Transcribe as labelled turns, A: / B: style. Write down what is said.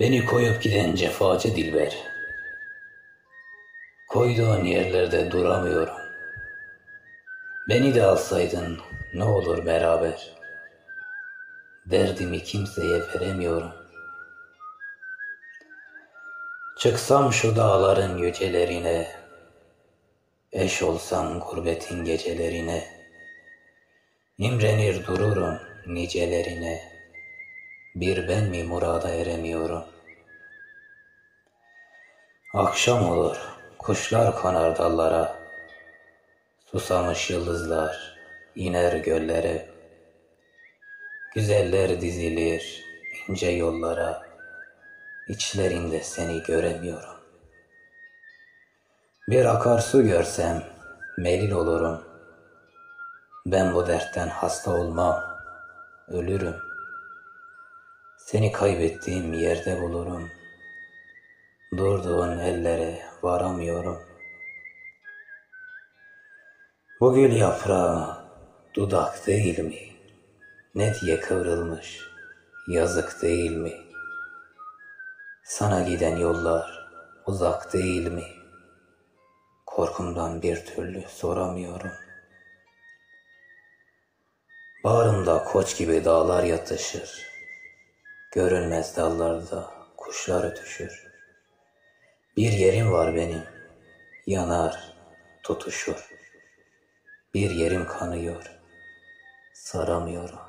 A: Beni koyup giden cefacı dilber. Koyduğun yerlerde duramıyorum. Beni de alsaydın ne olur beraber. Derdimi kimseye veremiyorum. Çıksam şu dağların yücelerine, Eş olsam gurbetin gecelerine, İmrenir dururum nicelerine, Bir ben mi murada eremiyorum? Akşam olur, kuşlar konar dallara, Susamış yıldızlar iner göllere, Güzeller dizilir ince yollara, İçlerinde seni göremiyorum. Bir akarsu görsem melil olurum. Ben bu dertten hasta olmam, ölürüm. Seni kaybettiğim yerde bulurum. Durduğun ellere varamıyorum. Bu gül yaprağı dudak değil mi? Ne diye kıvrılmış, yazık değil mi? Sana giden yollar uzak değil mi? Korkumdan bir türlü soramıyorum. Bağrımda koç gibi dağlar yatışır. Görünmez dallarda kuşlar ötüşür. Bir yerim var benim, yanar, tutuşur. Bir yerim kanıyor, saramıyorum.